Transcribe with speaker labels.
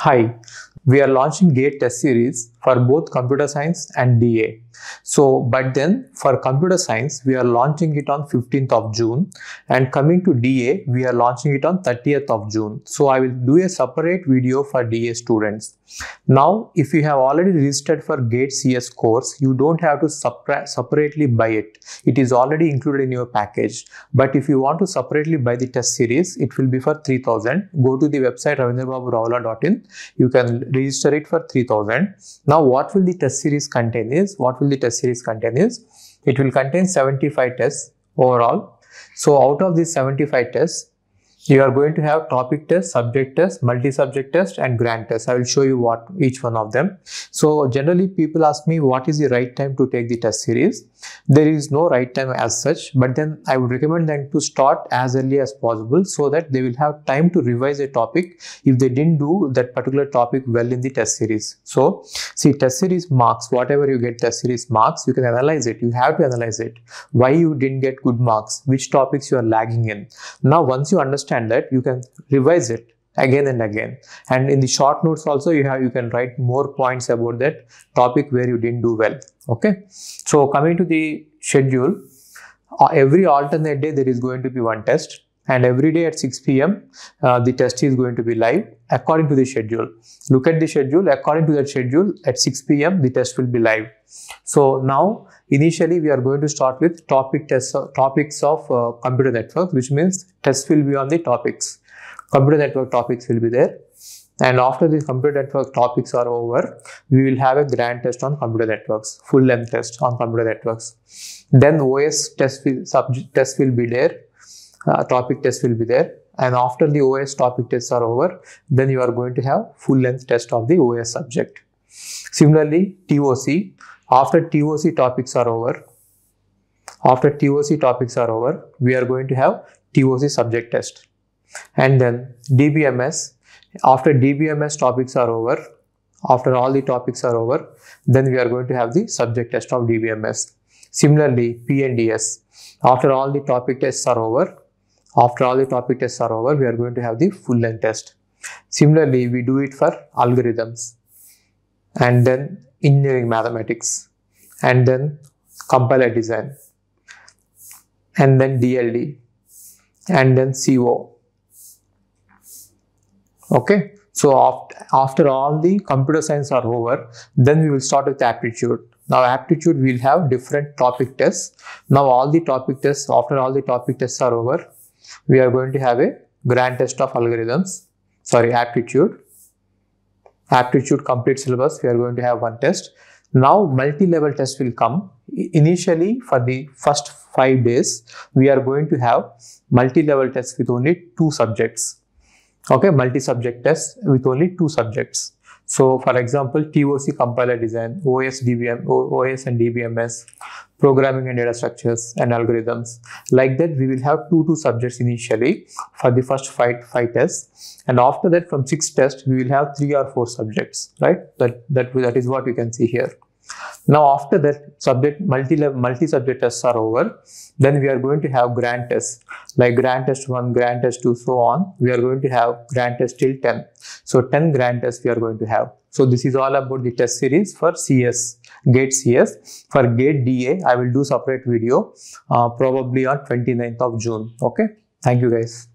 Speaker 1: Hi, we are launching GATE test series for both computer science and DA. So, but then for computer science, we are launching it on 15th of June and coming to DA, we are launching it on 30th of June. So, I will do a separate video for DA students. Now, if you have already registered for GATE CS course, you don't have to separately buy it. It is already included in your package. But if you want to separately buy the test series, it will be for 3000. Go to the website ravindrababu.in. You can register it for 3000. Now, what will the test series contain is, what will the test series contain is, it will contain 75 tests overall. So, out of these 75 tests, you are going to have topic test, subject test, multi-subject test and grand test. I will show you what each one of them. So generally people ask me what is the right time to take the test series. There is no right time as such, but then I would recommend them to start as early as possible so that they will have time to revise a topic if they didn't do that particular topic well in the test series. So see test series marks, whatever you get test series marks, you can analyze it. You have to analyze it. Why you didn't get good marks, which topics you are lagging in. Now once you understand understand that you can revise it again and again. And in the short notes also you have you can write more points about that topic where you didn't do well. Okay? So coming to the schedule uh, every alternate day there is going to be one test and every day at 6 p.m. Uh, the test is going to be live according to the schedule. Look at the schedule. According to that schedule, at 6 p.m. the test will be live. So now initially we are going to start with topic tests, uh, topics of uh, computer network, which means tests will be on the topics. Computer network topics will be there. And after the computer network topics are over, we will have a grand test on computer networks, full length test on computer networks. Then OS test will, subject test will be there uh, topic test will be there. And after the OS topic tests are over then you are going to have full length test of the OS subject. Similarly TOC after TOC topics are over after TOC topics are over we are going to have TOC subject test. And then DBMS after DBMS topics are over after all the topics are over then we are going to have the subject test of DBMS. Similarly PNDS after all the topic tests are over after all the topic tests are over, we are going to have the full length test. Similarly, we do it for algorithms and then engineering mathematics and then compiler design and then DLD and then CO. Okay. So after, after all the computer science are over, then we will start with aptitude. Now aptitude will have different topic tests. Now all the topic tests, after all the topic tests are over, we are going to have a grand test of algorithms. Sorry aptitude. Aptitude complete syllabus. We are going to have one test. Now multi-level test will come. Initially for the first five days we are going to have multi-level tests with only two subjects. Okay multi-subject test with only two subjects so for example, TOC compiler design, OS, DBM, OS and DBMS, programming and data structures and algorithms. Like that, we will have two, two subjects initially for the first five, five tests. And after that, from six tests, we will have three or four subjects, right? That, that, that is what you can see here. Now after that subject multi-level multi-subject tests are over, then we are going to have grand tests like grand test 1, grand test 2, so on. We are going to have grand test till 10. So 10 grand tests we are going to have. So this is all about the test series for CS, GATE CS. For GATE DA, I will do separate video uh, probably on 29th of June. Okay. Thank you guys.